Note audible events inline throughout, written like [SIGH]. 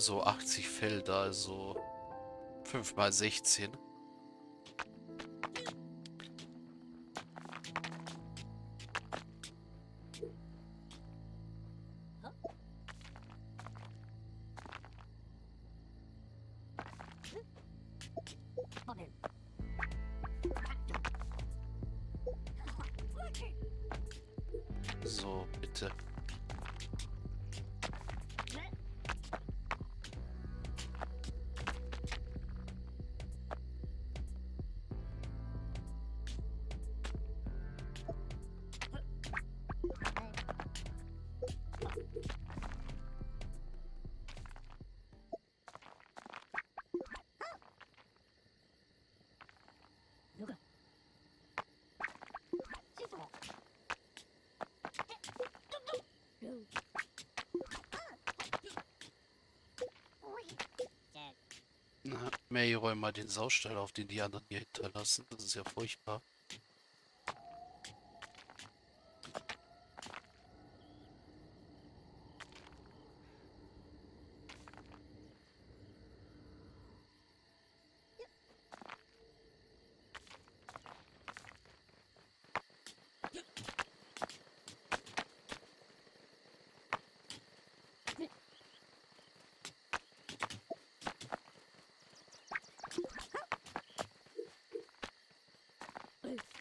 so 80 Felder, also 5 mal 16. Mary, räum mal den Saustall auf, den die anderen hier hinterlassen. Das ist ja furchtbar.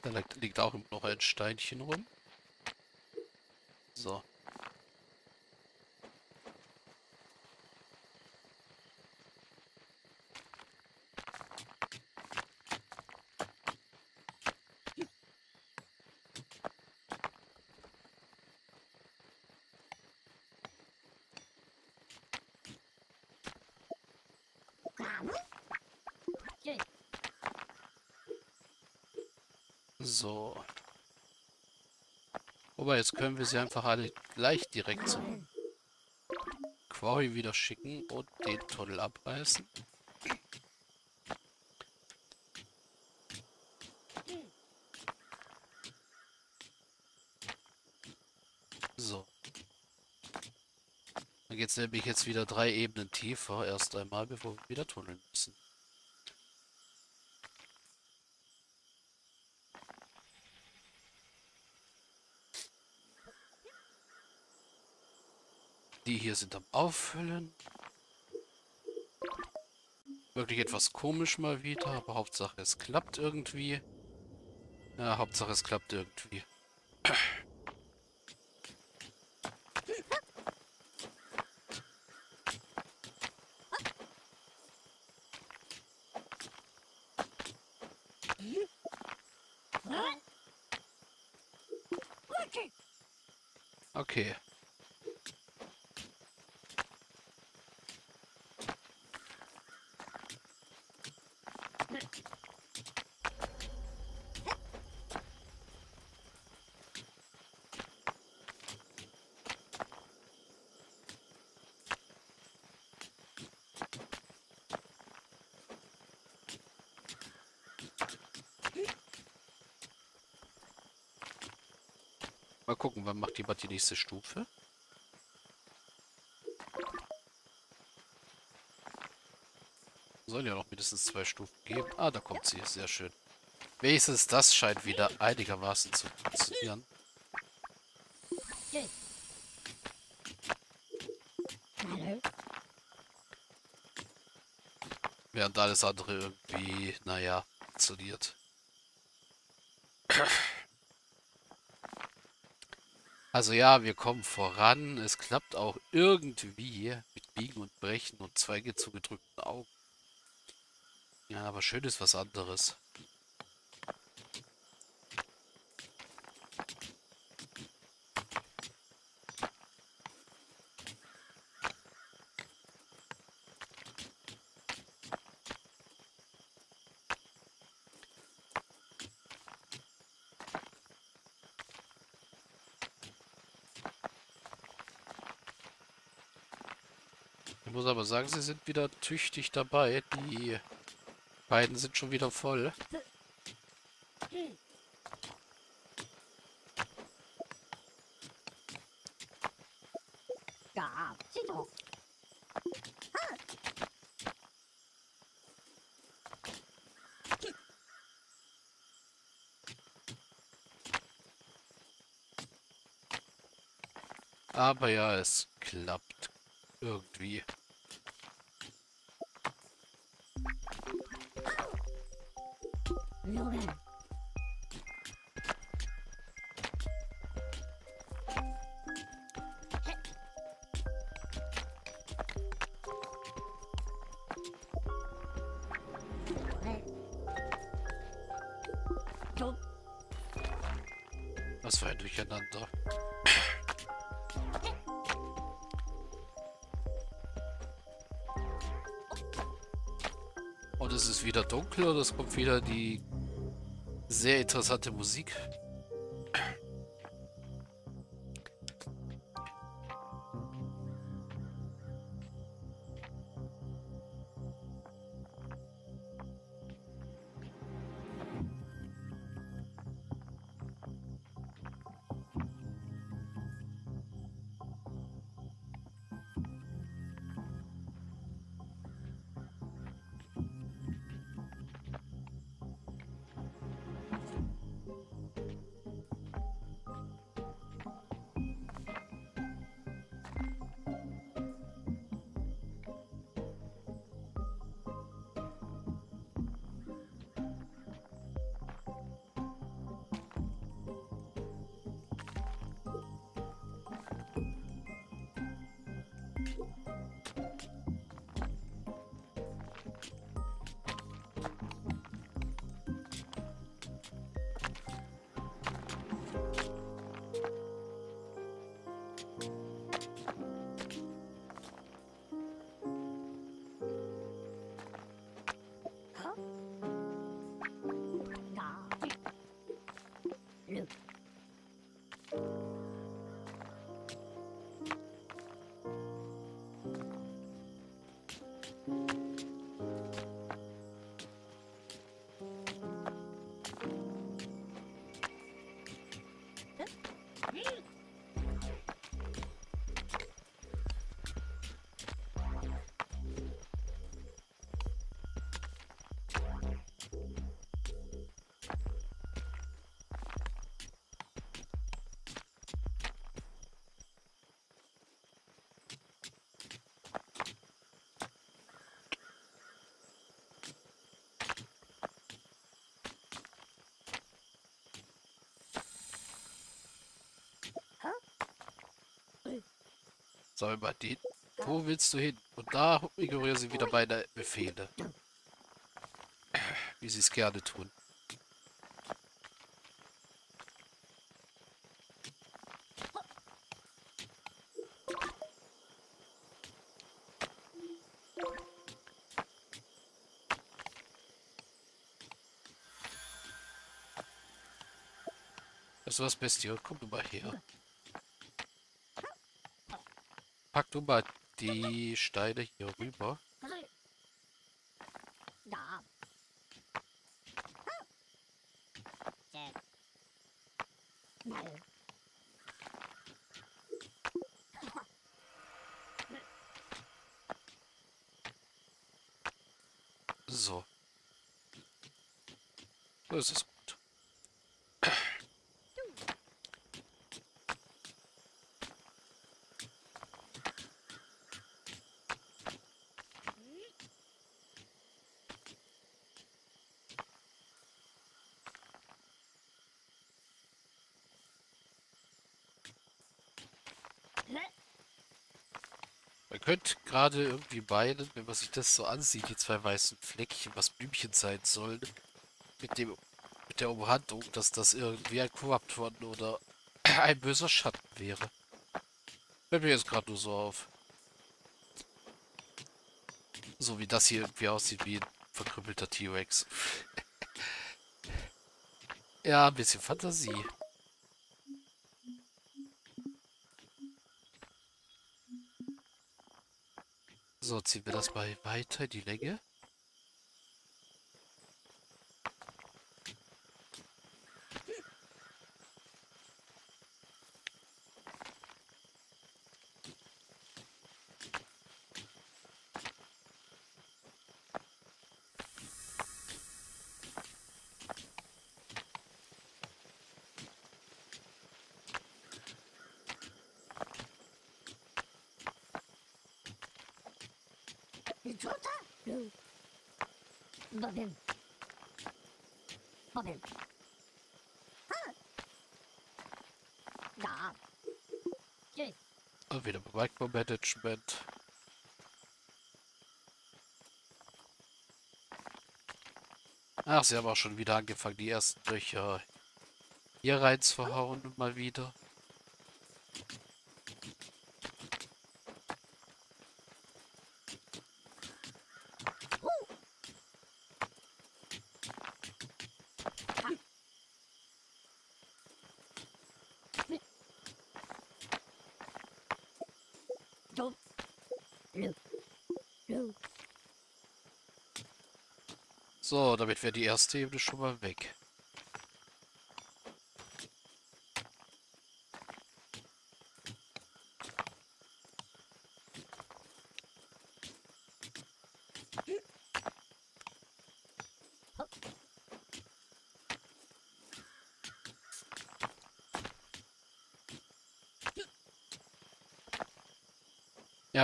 Da liegt, auch noch ein Steinchen rum. So. So. Aber jetzt können wir sie einfach alle gleich direkt zum Quarry wieder schicken und den Tunnel abreißen. So. Dann geht es nämlich jetzt wieder drei Ebenen tiefer, erst einmal, bevor wir wieder tunneln müssen. Die hier sind am Auffüllen. Wirklich etwas komisch mal wieder, aber Hauptsache es klappt irgendwie. Ja, Hauptsache es klappt irgendwie. Okay. Macht jemand die nächste Stufe? Soll ja noch mindestens zwei Stufen geben. Ah, da kommt sie. Sehr schön. Wenigstens das scheint wieder einigermaßen zu funktionieren. Während alles andere irgendwie, naja, funktioniert. Also ja, wir kommen voran. Es klappt auch irgendwie mit Biegen und Brechen und Zweige zugedrückten Augen. Ja, aber schön ist was anderes. Ich muss aber sagen, sie sind wieder tüchtig dabei. Die beiden sind schon wieder voll. Aber ja, es klappt irgendwie. Was Und es ist wieder dunkel oder es kommt wieder die sehr interessante Musik. Sag mal, die, wo willst du hin? Und da ignorieren sie wieder meine Befehle. Wie sie es gerne tun. Das was Bestie, komm mal her. Pack du mal die Steine hier rüber. So. Das ist gut. Könnte gerade irgendwie meinen, wenn man sich das so ansieht, die zwei weißen Fleckchen, was Blümchen sein sollen, mit dem mit der Umrandung, dass das irgendwie ein Corruptoren oder [CLEARS THROAT] ein böser Schatten wäre. Fällt mir jetzt gerade nur so auf. So wie das hier irgendwie aussieht, wie ein verkrüppelter T-Rex. [LAUGHS] ja, ein bisschen Fantasie. So, ziehen wir das mal weiter, die Länge. Bobbin. Bobbin. Ah. Da. Tschüss. Und wieder Micromanagement. Ach, sie haben auch schon wieder angefangen, die ersten Löcher hier rein zu hauen, mal wieder. So, damit wäre die erste Ebene schon mal weg.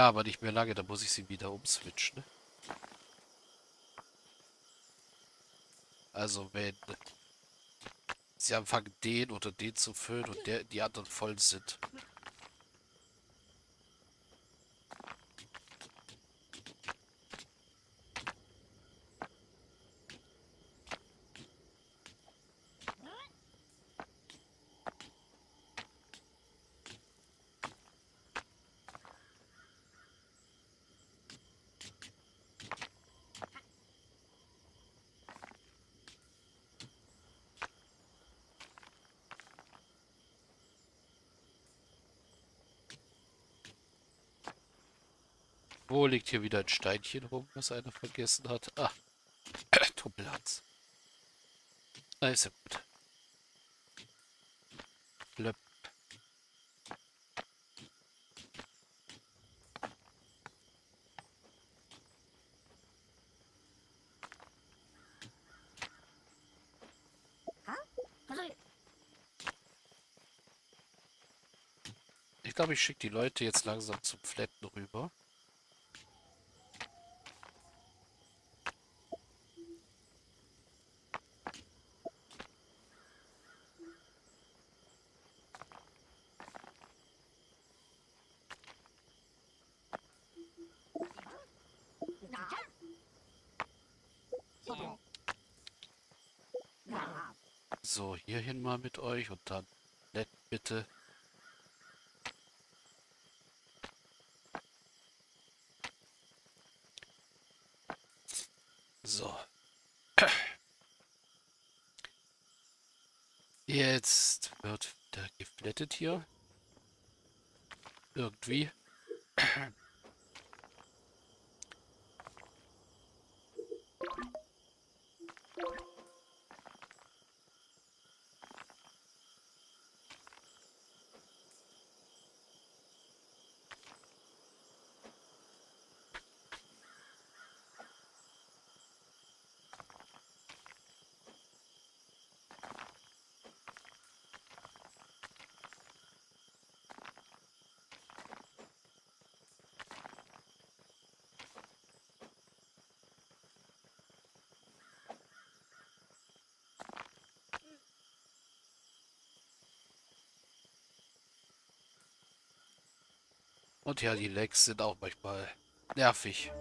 Aber nicht mehr lange, da muss ich sie wieder umswitchen. Also wenn sie anfangen den oder den zu füllen und der, die anderen voll sind. Oh, liegt hier wieder ein Steinchen rum, was einer vergessen hat. Ah, [CLEARS THROAT] Tuppelhans. Also gut. Blöpp. Ich glaube, ich schicke die Leute jetzt langsam zum Flatten rüber. So, hierhin mal mit euch und dann nett bitte. So. Jetzt wird wieder geflattet hier. Irgendwie. Und ja, die Lags sind auch manchmal nervig.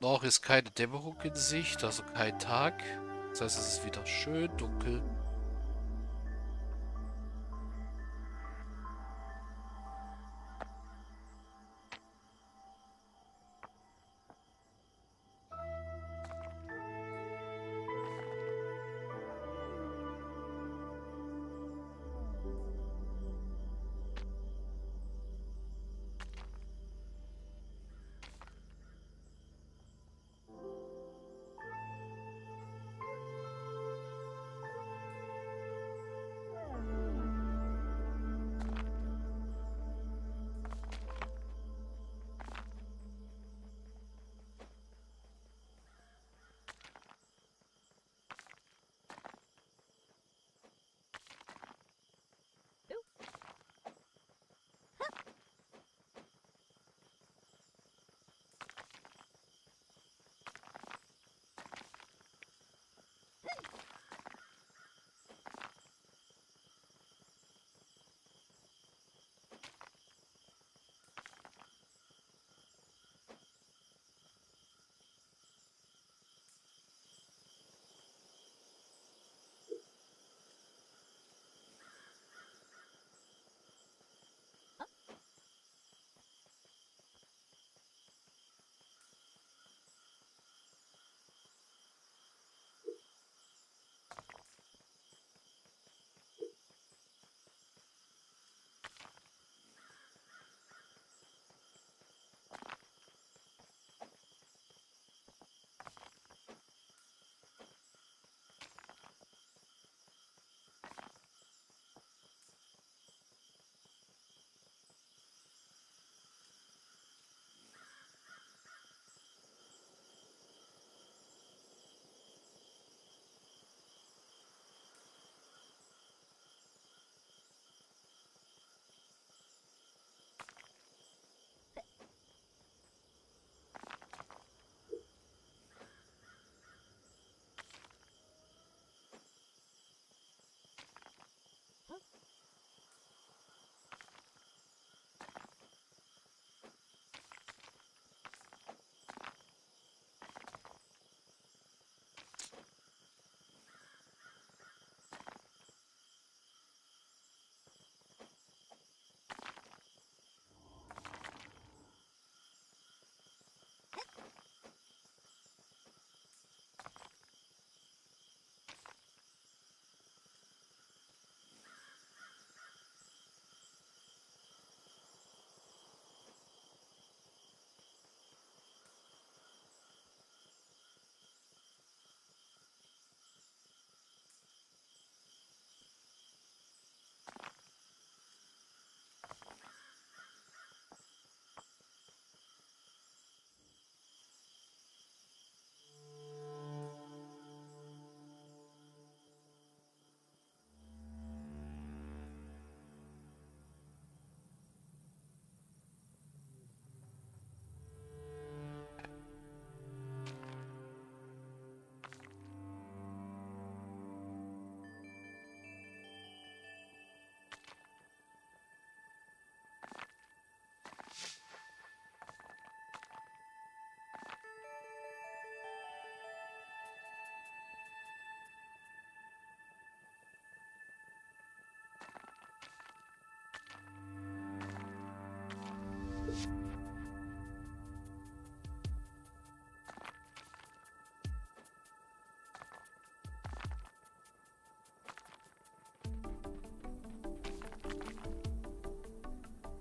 Noch ist keine Dämmerung in Sicht, also kein Tag. Das heißt, es ist wieder schön dunkel.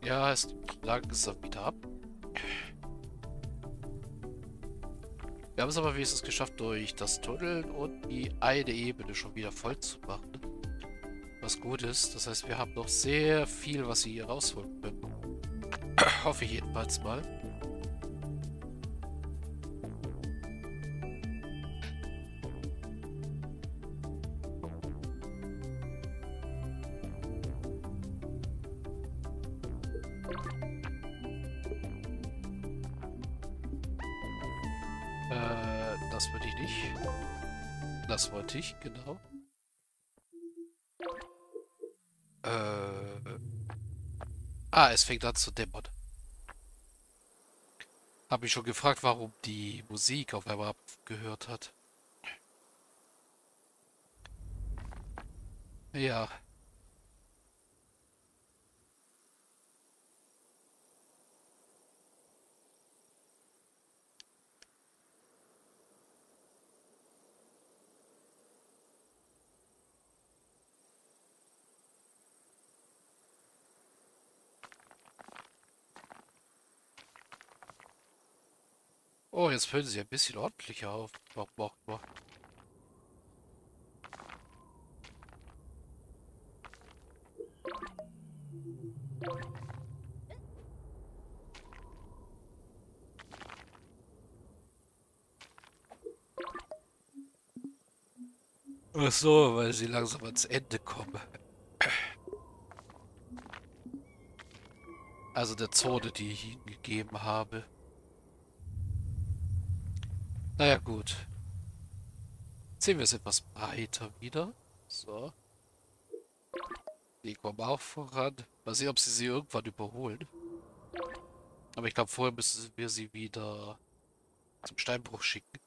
Ja, es langsam wieder ab. Wir haben es aber wenigstens geschafft, durch das Tunneln und die eine Ebene schon wieder voll zu machen. Was gut ist. Das heißt, wir haben noch sehr viel, was sie hier rausholen können. [CLEARS THROAT] Hoffe ich jedenfalls mal. Es fängt an zu dämmern. Hab mich schon gefragt, warum die Musik auf einmal abgehört hat. Ja. Oh, jetzt füllen sie ein bisschen ordentlicher auf. Warum auch immer. Ach so, weil sie langsam ans Ende kommen. Also der Zone, die ich ihnen gegeben habe. Naja, gut. Sehen wir es etwas breiter wieder. So. Die kommen auch voran. Mal sehen, ob sie sie irgendwann überholen. Aber ich glaube, vorher müssen wir sie wieder zum Steinbruch schicken.